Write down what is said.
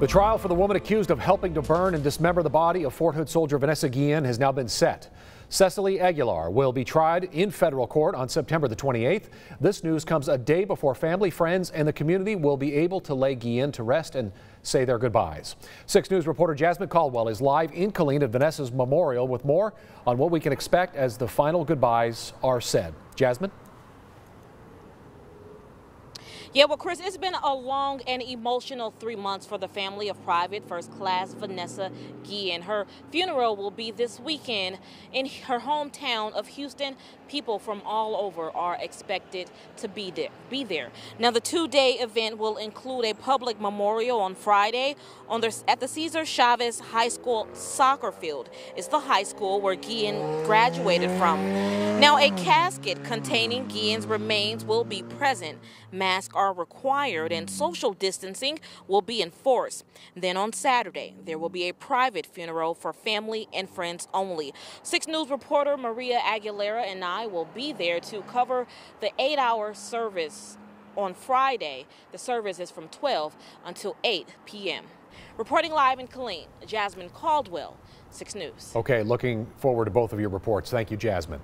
The trial for the woman accused of helping to burn and dismember the body of Fort Hood soldier Vanessa Guillen has now been set. Cecily Aguilar will be tried in federal court on September the 28th. This news comes a day before family, friends, and the community will be able to lay Guillen to rest and say their goodbyes. 6 News reporter Jasmine Caldwell is live in Killeen at Vanessa's memorial with more on what we can expect as the final goodbyes are said. Jasmine? Yeah, well, Chris, it's been a long and emotional three months for the family of Private First Class Vanessa Guillen. Her funeral will be this weekend in her hometown of Houston. People from all over are expected to be there. Be there. Now, the two-day event will include a public memorial on Friday on the, at the Cesar Chavez High School soccer field. It's the high school where Guillen graduated from. Now, a casket containing Guillen's remains will be present. Masks are required and social distancing will be enforced. Then on Saturday, there will be a private funeral for family and friends only. 6 News reporter Maria Aguilera and I will be there to cover the eight hour service on Friday. The service is from 12 until 8 p.m. Reporting live in Killeen, Jasmine Caldwell, 6 News. Okay, looking forward to both of your reports. Thank you, Jasmine.